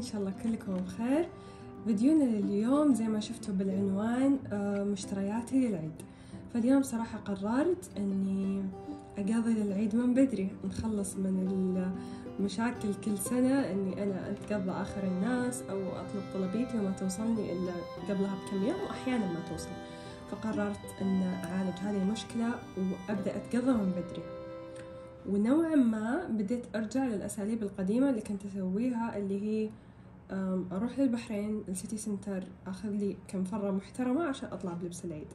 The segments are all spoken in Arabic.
إن شاء الله كلكم بخير. فيديونا لليوم زي ما شفتوا بالعنوان آه، مشترياتي للعيد. فاليوم صراحة قررت أني أقضي العيد من بدري نخلص من المشاكل كل سنة أني أنا أتقضى آخر الناس أو أطلب طلبيتي وما توصلني إلا قبلها بكم يوم وأحيانا ما توصل. فقررت أن أعالج هذه المشكلة وأبدأ أتقضى من بدري. ونوعا ما بديت أرجع للأساليب القديمة اللي كنت أسويها اللي هي أروح للبحرين السيتي سنتر أخذ لي كم فرة محترمة عشان أطلع بلبس العيد.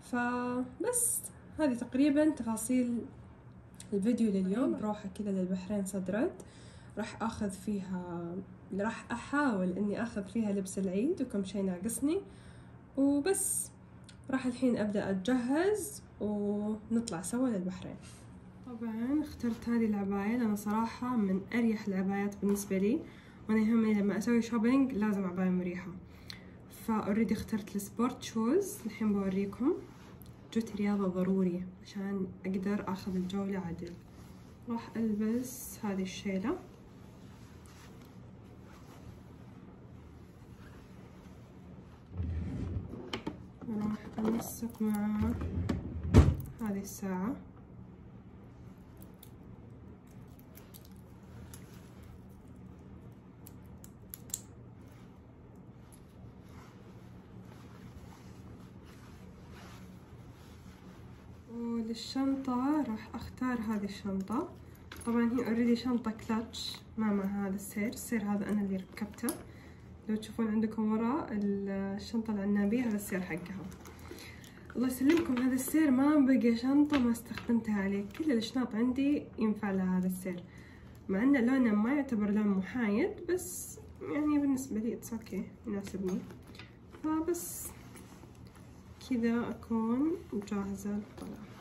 فبس هذه تقريبا تفاصيل الفيديو لليوم. بروحة كذا للبحرين صد رد راح أخذ فيها راح أحاول إني أخذ فيها لبس العيد وكم شي ناقصني. وبس راح الحين أبدأ أتجهز ونطلع سوا للبحرين. طبعا اخترت هذه العباية لأن صراحة من أريح العبايات بالنسبة لي. وأنا يهمني لما أسوي shopping لازم عباية مريحة ف already اخترت ال sport shoes الحين بوريكم. جوتي رياضة ضروري عشان أقدر أخذ الجولة عدل راح ألبس هذه الشيلة. راح أنسق مع هذه الساعة. وللشنطة راح أختار هذه الشنطة. طبعا هي اوريدي شنطة كلتش ما مع هذا السير. السير هذا أنا اللي ركبته. لو تشوفون عندكم وراء الشنطة العنابية هذا السير حقها. الله يسلمكم هذا السير ما بقى شنطة ما استخدمتها عليه. كل الأشناط عندي ينفع لها هذا السير. مع أن لونه ما يعتبر لون محايد بس يعني بالنسبة لي it's okay يناسبني. فبس كذا أكون جاهزة للطلعة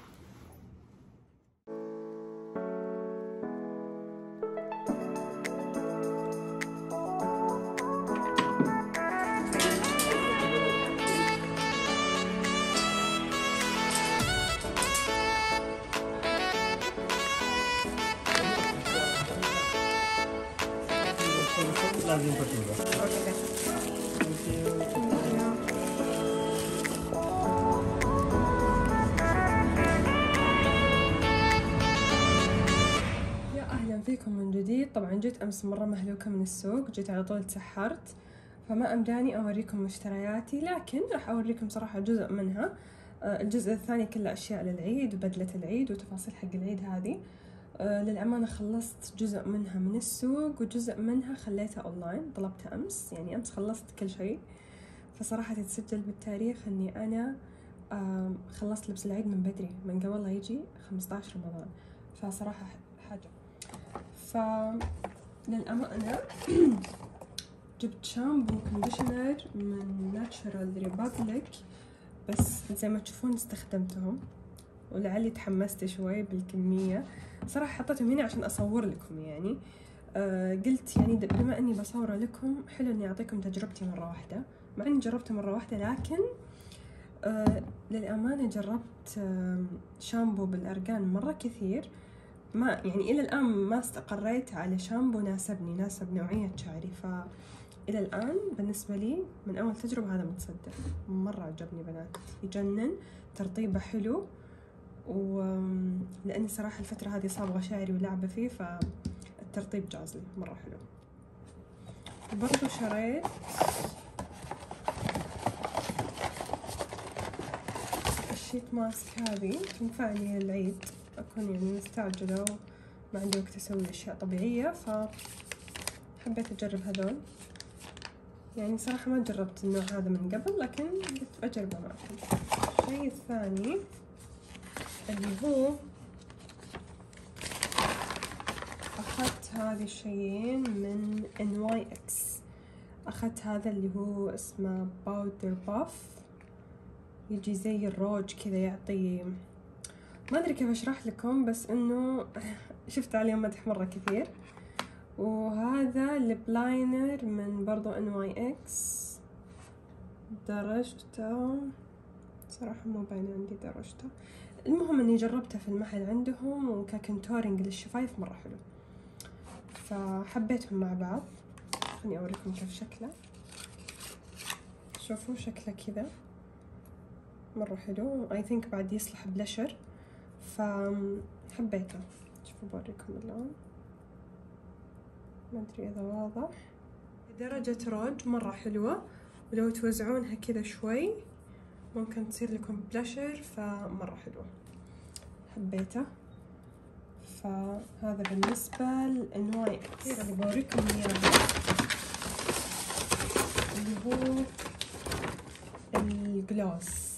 يا أهلا فيكم من جديد. طبعا جيت أمس مرة مهلوكة من السوق جيت على طول تسحرت فما أمداني أوريكم مشترياتي لكن راح أوريكم صراحة جزء منها. آه، الجزء الثاني كله أشياء للعيد وبدلة العيد وتفاصيل حق العيد هذه. للأمانة خلصت جزء منها من السوق وجزء منها خليته أونلاين طلبته أمس يعني أمس خلصت كل شيء. فصراحة تتسجل بالتاريخ إني أنا خلصت لبس العيد من بدري من قبل لا يجي 15 رمضان. فصراحة حاجة. ف للأمانة جبت شامبو conditioner من Nature Republic بس زي ما تشوفون استخدمتهم. ولعلي تحمست شوي بالكمية. صراحة حطيتهم هنا عشان أصور لكم يعني. آه قلت يعني بما أني بصور لكم حلو إني أعطيكم تجربتي مرة واحدة. مع إني جربته مرة واحدة لكن آه للأمانة جربت آه شامبو بالأرقان مرة كثير. ما يعني إلى الآن ما استقريت على شامبو ناسبني ناسب نوعية شعري. ف إلى الآن بالنسبة لي من أول تجربة هذا متصدر. مرة عجبني بنات. يجنن ترطيبه حلو. ولأني صراحة الفترة هذه صابغة شعري ولعبة فيه فالترطيب جاز لي مرة حلو. برضو شريت ال sheet mask هذه تنفعني للعيد أكون يعني مستعجلة وما عندي وقت أسوي أشياء طبيعية ف حبيت أجرب هذول. يعني صراحة ما جربت النوع هذا من قبل لكن قلت بجربه معكم. الشيء الثاني اللي هو أخذت هذه الشيئين من NYX أخذت هذا اللي هو اسمه باودر باف يجي زي الروج كذا يعطي ما أدري كيف أشرح لكم بس إنه شفت عليه مدح مرة كثير. وهذا ال lip liner من برضو NYX درجته صراحة مو باينة عندي درجته. المهم إني جربته في المحل عندهم وك contouring للشفايف مرة حلو. فحبيتهم مع بعض. خليني أوريكم كيف شكله. شوفوا شكله كذا. مرة حلو. I think بعد يصلح بلشر. فحبيته. شوفوا بوريكم اللون ما أدري إذا واضح. درجة روج مرة حلوة. ولو توزعونها كذا شوي. ممكن تصير لكم بلشر فمرة حلوة. حبيته. فهذا بالنسبة للأنواع الكثيرة اللي بوريكم إياها. اللي هو الجلوس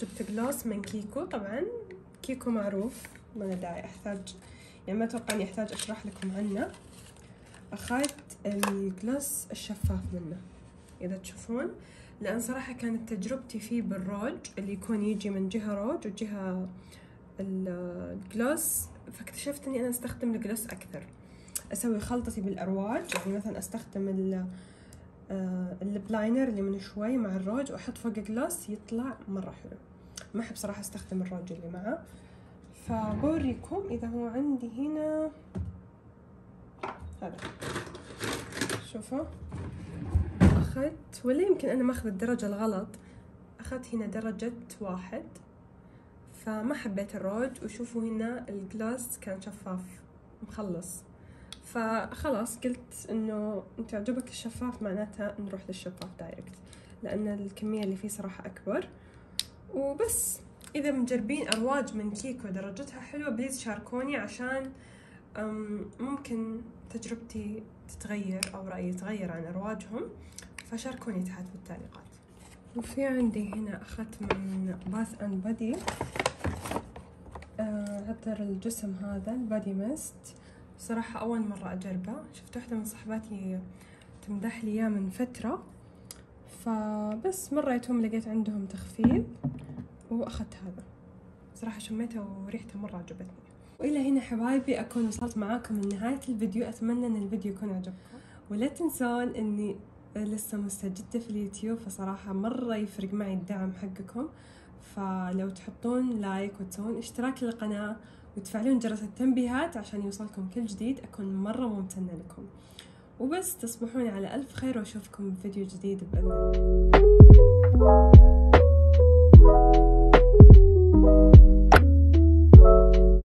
جبت جلوس من كيكو طبعا كيكو معروف ما داعي أحتاج يعني ما أتوقع إني أحتاج أشرح لكم عنه. أخذت الجلوس الشفاف منه إذا تشوفون. لأن صراحة كانت تجربتي فيه بالروج اللي يكون يجي من جهة روج وجهة الجلوس فاكتشفت إني أنا أستخدم الجلوس أكثر. أسوي خلطتي بالأرواج يعني مثلا أستخدم ال lip liner اللي من شوي مع الروج وأحط فوق gloss يطلع مرة حلو. ما أحب صراحة أستخدم الروج اللي معه. فبوريكم إذا هو عندي هنا. هذا. شوفوا. أخذت ولا يمكن أنا ماخذ الدرجة الغلط أخذت هنا درجة واحد فما حبيت الروج وشوفوا هنا ال gloss كان شفاف مخلص. فخلاص قلت إنه أنت عجبك الشفاف معناتها نروح للشفاف direct لأن الكمية اللي فيه صراحة أكبر. وبس إذا مجربين أرواج من كيكو درجتها حلوة please شاركوني عشان ممكن تجربتي تتغير أو رأيي يتغير عن أرواجهم. فشاركوني تحت في التعليقات. وفي عندي هنا اخذت من Bath and Body. عطر الجسم هذا البادي ميست. صراحة أول مرة أجربه. شفت واحدة من صحباتي تمدح لي إياه من فترة. فبس مريتهم لقيت عندهم تخفيض. وأخذت هذا. صراحة شميته وريحته مرة عجبتني. وإلى هنا حبايبي أكون وصلت معاكم لنهاية الفيديو. أتمنى أن الفيديو يكون عجبكم. ولا تنسون أني لسه مستجدة في اليوتيوب فصراحة مرة يفرق معي الدعم حقكم. فلو تحطون لايك وتسوون اشتراك للقناة وتفعلون جرس التنبيهات عشان يوصلكم كل جديد أكون مرة ممتنة لكم. وبس تصبحون على ألف خير وأشوفكم بفيديو جديد بإذن الله.